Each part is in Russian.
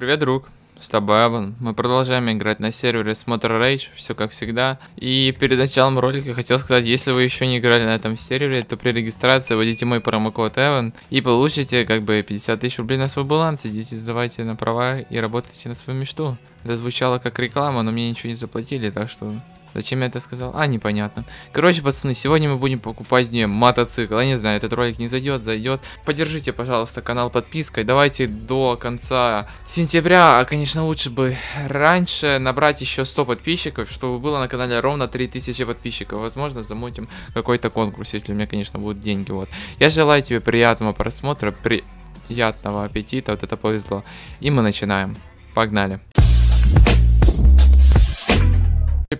Привет, друг. С тобой Аван. Мы продолжаем играть на сервере Смотр Rage, все как всегда. И перед началом ролика хотел сказать, если вы еще не играли на этом сервере, то при регистрации вводите мой промокод Эван и получите как бы 50 тысяч рублей на свой баланс. Идите, сдавайте на права и работайте на свою мечту. Это звучало как реклама, но мне ничего не заплатили, так что Зачем я это сказал? А, непонятно. Короче, пацаны, сегодня мы будем покупать мне мотоцикл. Я не знаю, этот ролик не зайдет, зайдет. Поддержите, пожалуйста, канал подпиской. Давайте до конца сентября, а, конечно, лучше бы раньше набрать еще 100 подписчиков, чтобы было на канале ровно 3000 подписчиков. Возможно, замутим какой-то конкурс, если у меня, конечно, будут деньги. Вот. Я желаю тебе приятного просмотра, приятного аппетита. Вот это повезло. И мы начинаем. Погнали.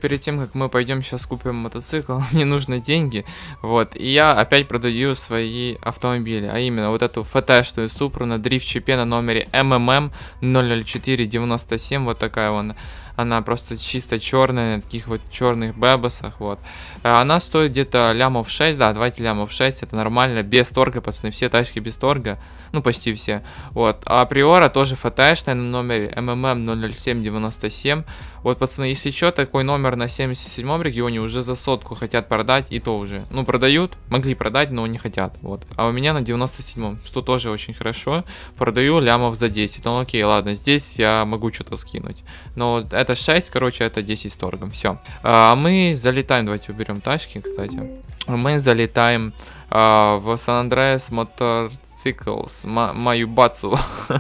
Перед тем, как мы пойдем сейчас купим мотоцикл, мне нужны деньги, вот, и я опять продаю свои автомобили, а именно вот эту ФТ-шную Супру на дрифт-чипе на номере МММ 00497, вот такая вон, она просто чисто черная, на таких вот черных бебасах, вот. Э, она стоит где-то лямов 6, да, давайте лямов 6, это нормально, без торга, пацаны, все тачки без торга, ну, почти все, вот. А Приора тоже фотошная на номере МММ 00797, вот, пацаны, если что, такой номер на 77 регионе уже за сотку хотят продать, и то уже, ну, продают, могли продать, но не хотят, вот. А у меня на 97, что тоже очень хорошо, продаю лямов за 10, ну, окей, ладно, здесь я могу что-то скинуть, но это 6, короче, это 10 с торгом. Все. А, мы залетаем, давайте уберем тачки, кстати. Мы залетаем в Сан-Андреас Мотоциклс, мою бацу.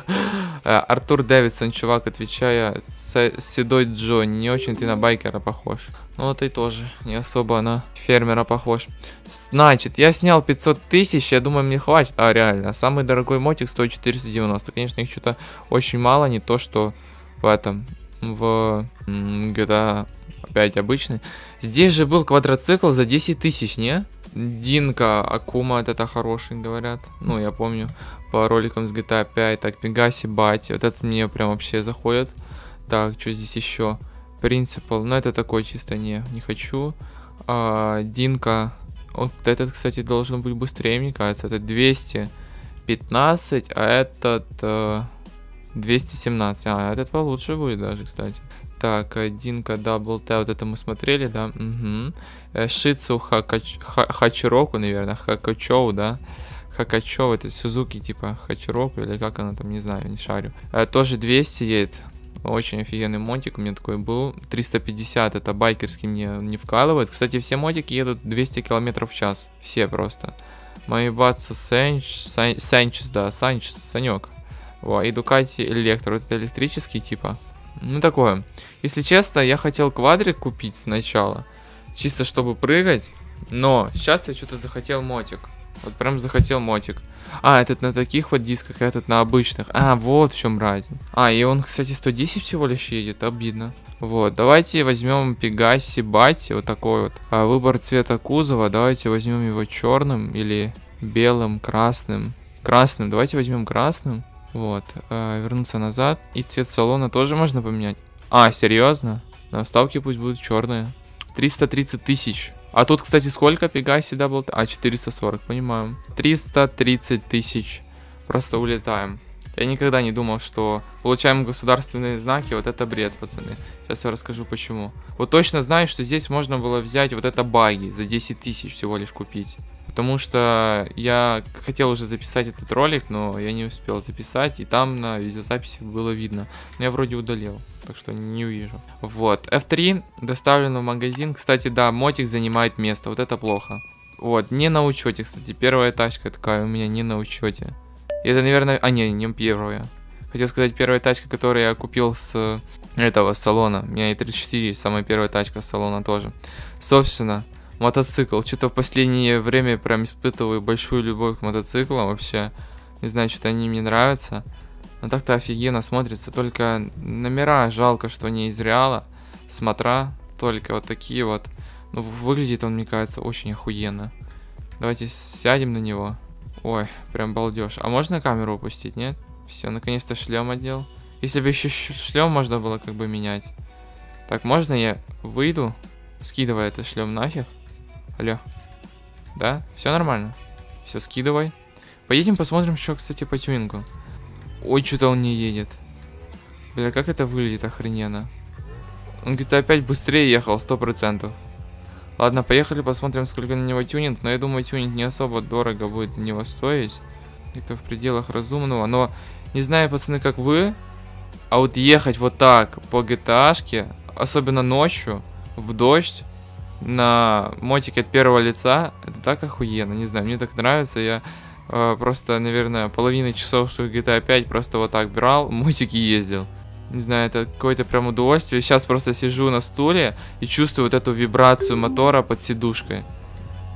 Артур Дэвидсон, чувак, отвечая, Седой Джо, не очень ты на байкера похож. Ну, вот и тоже не особо на фермера похож. Значит, я снял 500 тысяч, я думаю, мне хватит. А, реально, самый дорогой мотик стоит 490. Конечно, их что-то очень мало, не то, что в этом в GTA 5 обычный. Здесь же был квадроцикл за 10 тысяч, не? Динка, Акума, это хороший, говорят. Ну, я помню по роликам с GTA 5. Так, Пегаси, Бати. Вот это мне прям вообще заходит. Так, что здесь еще? Принципал. Ну, это такой чисто не, не хочу. А, Dinka. Вот этот, кстати, должен быть быстрее, мне кажется. Это 215, а этот... Э, 217. А, этот получше будет даже, кстати. Так, Dinka Double T, вот это мы смотрели, да? Угу. Shitzu Хакач... Хачироку, наверное, Hakuchou, да? Hakuchou, это Suzuki, типа Хачироку, или как она там, не знаю, не шарю. Э, тоже 200 едет. Очень офигенный мотик у меня такой был. 350 это байкерский мне не вкалывает. Кстати, все мотики едут 200 км в час. Все просто. Майбацу Сенч... Сенчес, да, Санчес, Санек. Во, и Дукати Электро. Это электрический типа. Ну такое. Если честно, я хотел квадрик купить сначала. Чисто чтобы прыгать. Но сейчас я что-то захотел мотик. Вот прям захотел мотик. А, этот на таких вот дисках, а этот на обычных. А, вот в чем разница. А, и он, кстати, 110 всего лишь едет, обидно. Вот, давайте возьмем Пегаси Бати, вот такой вот. А, выбор цвета кузова, давайте возьмем его черным или белым, красным. Красным, давайте возьмем красным. Вот, э, вернуться назад. И цвет салона тоже можно поменять. А, серьезно? На вставке пусть будут черные. 330 тысяч. А тут, кстати, сколько Pegassi double? А, 440, понимаю. 330 тысяч. Просто улетаем. Я никогда не думал, что получаем государственные знаки. Вот это бред, пацаны. Сейчас я расскажу почему. Вот точно знаю, что здесь можно было взять вот это баги за 10 тысяч всего лишь купить. Потому что я хотел уже записать этот ролик, но я не успел записать, и там на видеозаписи было видно. Но я вроде удалил, так что не увижу. Вот, F3 доставлено в магазин. Кстати, да, мотик занимает место, вот это плохо. Вот, не на учете, кстати, первая тачка такая у меня не на учете. Это, наверное, а не, не первая. Хотел сказать, первая тачка, которую я купил с этого салона. У меня и 34, самая первая тачка салона тоже. Собственно, мотоцикл. Что-то в последнее время прям испытываю большую любовь к мотоциклам вообще. Не знаю, что-то они мне нравятся. Но так-то офигенно смотрится. Только номера жалко, что не из Реала. Смотра только вот такие вот. Ну, выглядит он, мне кажется, очень охуенно. Давайте сядем на него. Ой, прям балдеж. А можно камеру упустить, нет? Все, наконец-то шлем одел. Если бы еще шлем можно было как бы менять. Так, можно я выйду, скидывая этот шлем нафиг? Алло. Да? Все нормально? Все, скидывай. Поедем посмотрим еще, кстати, по тюнингу. Ой, что-то он не едет. Бля, как это выглядит охрененно. Он где-то опять быстрее ехал, сто процентов. Ладно, поехали посмотрим, сколько на него тюнинг. Но я думаю, тюнинг не особо дорого будет на него стоить. Это в пределах разумного. Но не знаю, пацаны, как вы. А вот ехать вот так по GTA, особенно ночью, в дождь, на мотике от первого лица, это так охуенно. Не знаю, мне так нравится. Я э, просто, наверное, половину часов своих GTA 5 просто вот так брал, мотики ездил. Не знаю, это какое-то прям удовольствие. Сейчас просто сижу на стуле и чувствую вот эту вибрацию мотора под сидушкой.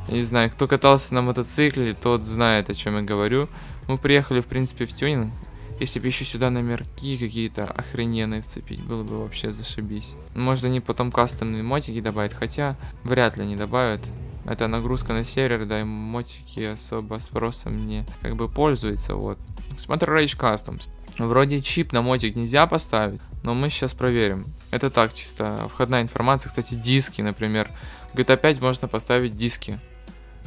Не знаю, кто катался на мотоцикле, тот знает, о чем я говорю. Мы приехали, в принципе, в тюнинг. Если бы еще сюда номерки какие-то охрененные вцепить, было бы вообще зашибись. Можно они потом кастомные мотики добавить, хотя вряд ли они добавят. Это нагрузка на сервер, да, и мотики особо спросом не как бы пользуются, вот. Смотри, Rage Customs. Вроде чип на мотик нельзя поставить, но мы сейчас проверим. Это так, чисто входная информация. Кстати, диски, например. GTA 5 можно поставить диски.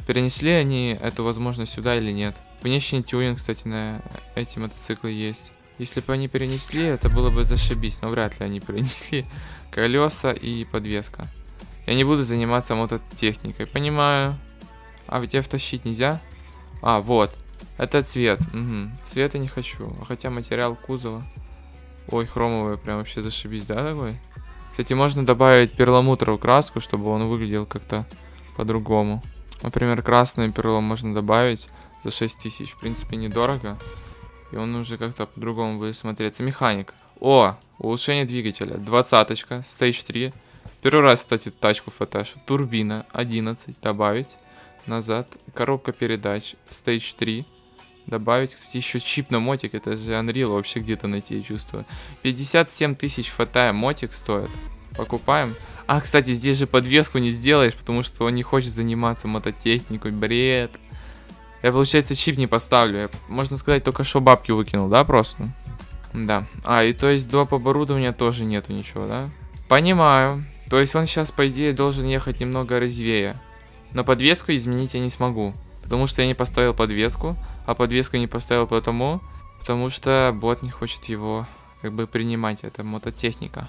Перенесли они эту возможность сюда или нет? Внешний тюнинг, кстати, на эти мотоциклы есть. Если бы они перенесли, это было бы зашибись, но вряд ли они перенесли. Колеса и подвеска. Я не буду заниматься мототехникой, понимаю. А в тебя втащить нельзя? А, вот. Это цвет. Угу. Цвета не хочу. Хотя материал кузова. Ой, хромовый, прям вообще зашибись, да, такой? Кстати, можно добавить перламутровую краску, чтобы он выглядел как-то по-другому. Например, красный перлом можно добавить за 6 тысяч. В принципе, недорого. И он уже как-то по-другому будет смотреться. Механик. О, улучшение двигателя. Двадцаточка, Stage 3. Первый раз, кстати, тачку фотошу. Турбина 11 добавить. Назад. Коробка передач. Stage 3 добавить. Кстати, еще чип на мотик, это же Unreal вообще где-то найти, я чувствую. 57 тысяч фатая мотик стоит. Покупаем. А, кстати, здесь же подвеску не сделаешь, потому что он не хочет заниматься мототехникой. Бред. Я, получается, чип не поставлю. Я, можно сказать, только что бабки выкинул, да, просто? Да. А, и то есть доп. оборудования тоже нету ничего, да? Понимаю. То есть он сейчас, по идее, должен ехать немного развея. Но подвеску изменить я не смогу. Потому что я не поставил подвеску а подвеску не поставил потому, потому что бот не хочет его как бы принимать, это мототехника.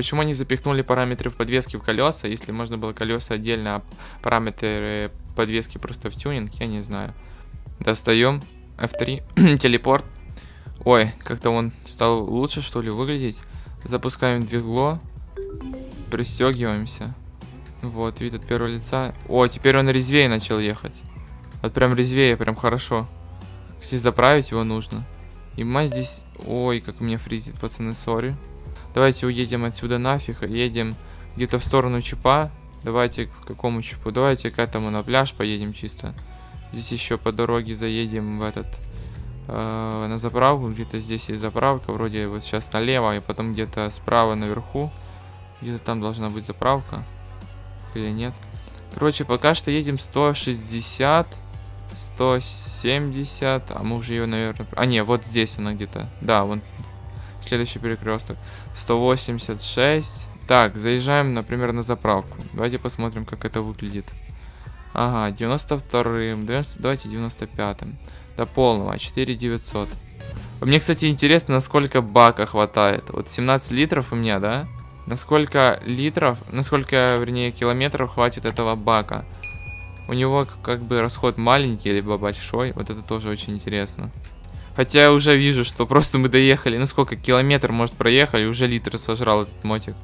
Почему они запихнули параметры в подвески в колеса, если можно было колеса отдельно, а параметры подвески просто в тюнинг, я не знаю. Достаем F3, телепорт. Ой, как-то он стал лучше, что ли, выглядеть. Запускаем двигло, пристегиваемся. Вот, вид от первого лица. О, теперь он резвее начал ехать. Вот прям резвее, прям хорошо. Если заправить его нужно. И мы здесь... Ой, как меня фризит, пацаны, сори. Давайте уедем отсюда нафиг. Едем где-то в сторону Чупа. Давайте к какому Чупу? Давайте к этому на пляж поедем чисто. Здесь еще по дороге заедем в этот... Э, на заправку. Где-то здесь есть заправка. Вроде вот сейчас налево, и потом где-то справа наверху. Где-то там должна быть заправка. Или нет? Короче, пока что едем 160... 170, а мы уже ее, наверное... А, не, вот здесь она где-то. Да, вон следующий перекресток. 186. Так, заезжаем, например, на заправку. Давайте посмотрим, как это выглядит. Ага, 92-м, давайте 95-м. До полного, 4900. Мне, кстати, интересно, насколько бака хватает. Вот 17 литров у меня, да? Насколько литров, насколько, вернее, километров хватит этого бака? У него как бы расход маленький, либо большой. Вот это тоже очень интересно. Хотя уже вижу, что просто мы доехали. Ну сколько, километр, может, проехали, уже литр сожрал этот мотик.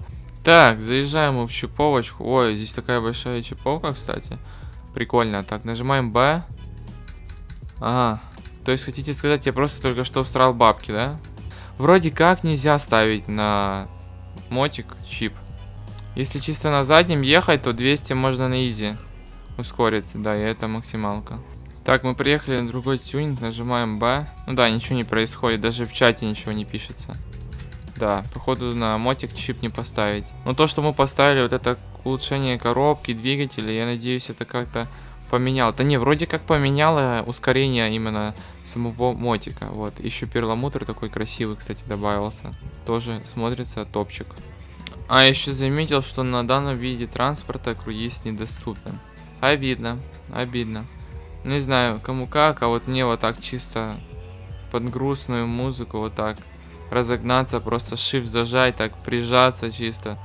Так, заезжаем в чиповочку. Ой, здесь такая большая чиповка, кстати. Прикольно. Так, нажимаем Б. Ага. То есть хотите сказать, я просто только что всрал бабки, да? Вроде как нельзя ставить на мотик чип. Если чисто на заднем ехать, то 200 можно на изи ускориться, да, и это максималка. Так, мы приехали на другой тюнинг, нажимаем Б. Ну да, ничего не происходит, даже в чате ничего не пишется. Да, походу на мотик чип не поставить. Но то, что мы поставили, вот это улучшение коробки, двигателя, я надеюсь, это как-то поменяло. Да не, вроде как поменяло ускорение именно самого мотика. Вот, еще перламутр такой красивый, кстати, добавился. Тоже смотрится топчик. А, еще заметил, что на данном виде транспорта круиз недоступен. Обидно, обидно. Не знаю, кому как, а вот мне вот так чисто под грустную музыку вот так разогнаться, просто shift зажать, так прижаться чисто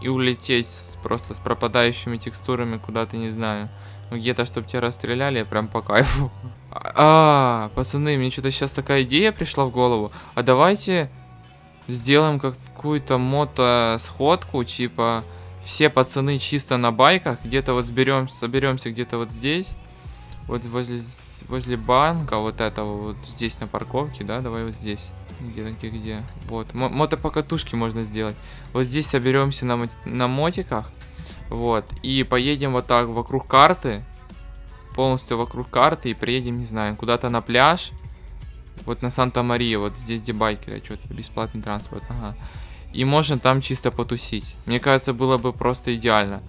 и улететь просто с пропадающими текстурами куда-то, не знаю. Ну, где-то, чтобы тебя расстреляли, прям по кайфу. А, пацаны, мне что-то сейчас такая идея пришла в голову. А давайте сделаем какую-то мото-сходку, типа все пацаны чисто на байках, где-то вот соберемся где-то вот здесь, вот возле, возле банка, вот этого вот здесь на парковке, да, давай вот здесь. Где, где, где? Вот, мо- мотопокатушки можно сделать. Вот здесь соберемся на, на мотиках, вот, и поедем вот так вокруг карты, полностью вокруг карты, и приедем, не знаю, куда-то на пляж, вот на Санта-Мария, вот здесь где байкеры, что-то бесплатный транспорт, ага. И можно там чисто потусить. Мне кажется, было бы просто идеально.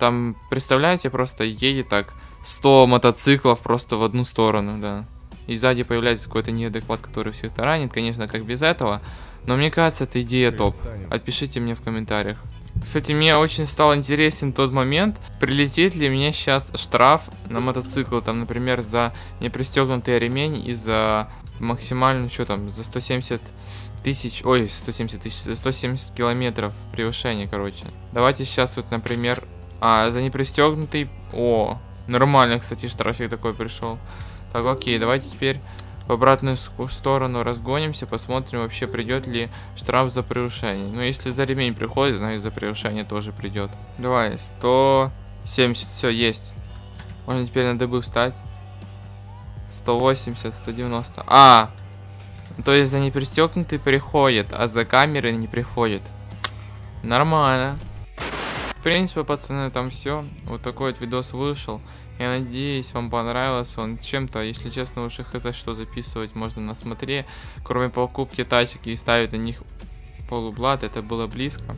Там, представляете, просто едет так 100 мотоциклов просто в одну сторону, да. И сзади появляется какой-то неадекват, который всех таранит, конечно, как без этого. Но мне кажется, эта идея топ. Отпишите мне в комментариях. Кстати, мне очень стал интересен тот момент, прилетит ли мне сейчас штраф на мотоцикл, там, например, за непристегнутый ремень и за максимальную, что там, за 170 тысяч, ой, 170 тысяч, за 170 километров превышения, короче. Давайте сейчас вот, например, а, за непристегнутый, о, нормально, кстати, штрафик такой пришел. Так, окей, давайте теперь в обратную сторону разгонимся, посмотрим вообще придет ли штраф за превышение. Ну, если за ремень приходит, значит за превышение тоже придет. Давай, 170, все, есть. Можно теперь на дыбы встать. 180, 190. А! То есть за непристегнутый приходит, а за камеры не приходит. Нормально. Принципе, пацаны, там все. Вот такой вот видос вышел. Я надеюсь, вам понравился он чем-то. Если честно, уже хз, что записывать можно на смотре. Кроме покупки тачек и ставить на них полублат, это было близко.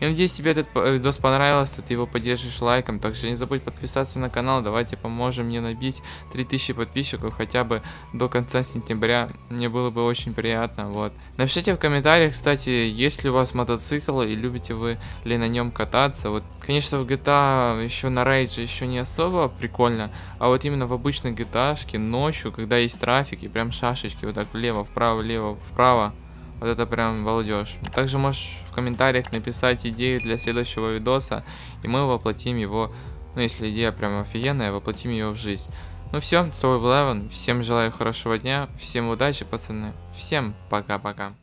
Я надеюсь, тебе этот видос понравился, ты его поддержишь лайком. Также не забудь подписаться на канал, давайте поможем мне набить 3000 подписчиков хотя бы до конца сентября. Мне было бы очень приятно, вот. Напишите в комментариях, кстати, есть ли у вас мотоцикл и любите вы ли на нем кататься. Вот, конечно, в GTA еще на рейдже еще не особо прикольно, а вот именно в обычной GTA ночью, когда есть трафик и прям шашечки вот так влево, вправо, влево, вправо, вот это прям балдеж. Также можешь в комментариях написать идею для следующего видоса, и мы воплотим его, ну если идея прям офигенная, воплотим ее в жизнь. Ну все, с тобой был Эван, всем желаю хорошего дня, всем удачи, пацаны, всем пока-пока.